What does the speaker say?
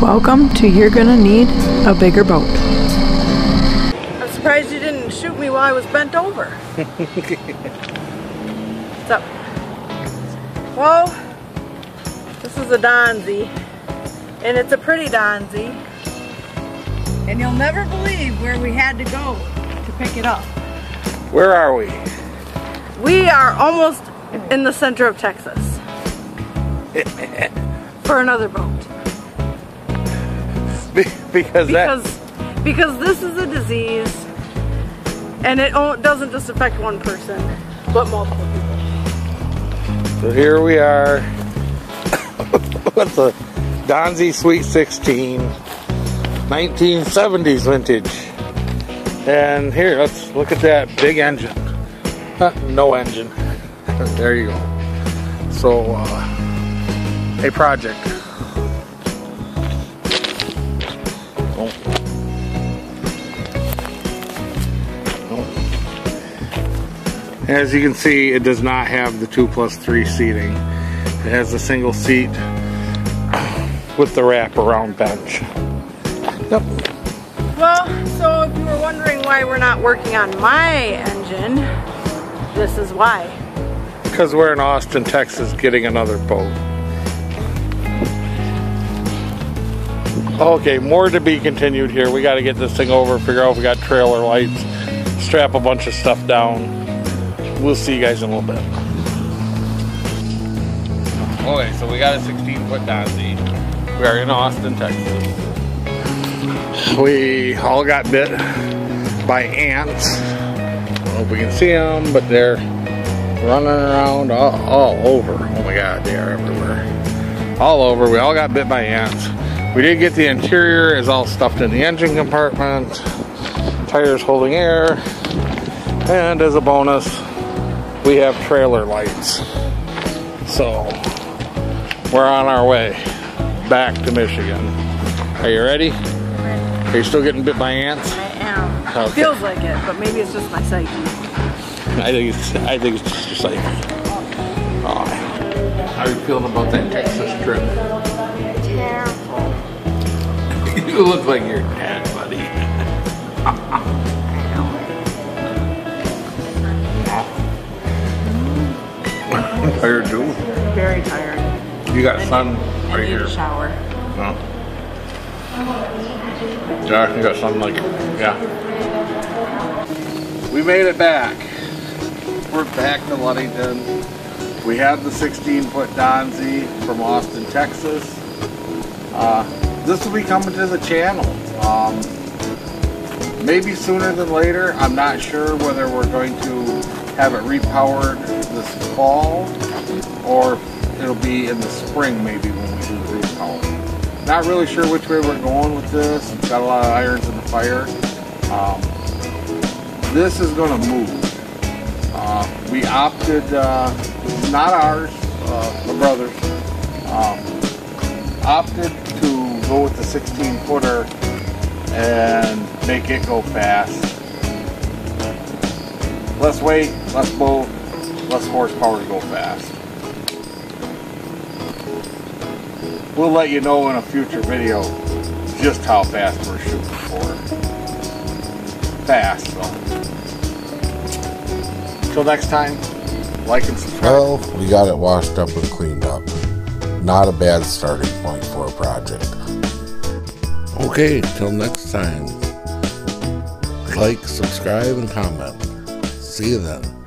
Welcome to You're Gonna Need a Bigger Boat. I'm surprised you didn't shoot me while I was bent over. What's up? Well, this is a Donzi, and it's a pretty Donzi. And you'll never believe where we had to go to pick it up. Where are we? We are almost in the center of Texas for another boat. Be- because, that Because because this is a disease, and it doesn't just affect one person, but multiple people. so here we are with the Donzi Sweet 16 1970s vintage. And here, let's look at that big engine. Uh, no engine. there you go. So, uh, a project. As you can see, it does not have the 2 plus 3 seating. It has a single seat with the wraparound bench. Yep. Well, so if you were wondering why we're not working on my engine, this is why. Because we're in Austin, Texas, getting another boat. Okay, more to be continued here. We got to get this thing over, figure out if we got trailer lights, strap a bunch of stuff down. We'll see you guys in a little bit. Okay, so we got a 16 foot Donzi. We are in Austin, Texas. We all got bit by ants. I don't know if we can see them, but they're running around all, all over. Oh my god, they are everywhere. All over. We all got bit by ants. We did get the interior is all stuffed in the engine compartment. Tires holding air. And as a bonus, we have trailer lights. So we're on our way back to Michigan. Are you ready? Are you still getting bit by ants? I am. Okay. Feels like it, but maybe it's just my psyche. I think it's I think it's just your psyche. Oh. How are you feeling about that Texas trip? Terrible. you look like you're dad, Tired too? Very tired. You got sun I right need here. a shower. No. Yeah, you got something like yeah. We made it back. We're back to Ludington. We have the 16 foot Donzi from Austin, Texas. Uh, this will be coming to the channel. Um, maybe sooner than later. I'm not sure whether we're going to have it repowered this fall or it'll be in the spring maybe when we do the repower. Not really sure which way we're going with this. Got a lot of irons in the fire. Um, this is going to move. Uh, we opted, uh, not ours, uh, brother's, um, opted to go with the 16 footer and make it go fast. Less weight, less boat, less horsepower to go fast. We'll let you know in a future video just how fast we're shooting for. Fast though. Till next time, like and subscribe. Well, we got it washed up and cleaned up. Not a bad starting point for a project. Okay, till next time. Like, subscribe, and comment. See you then.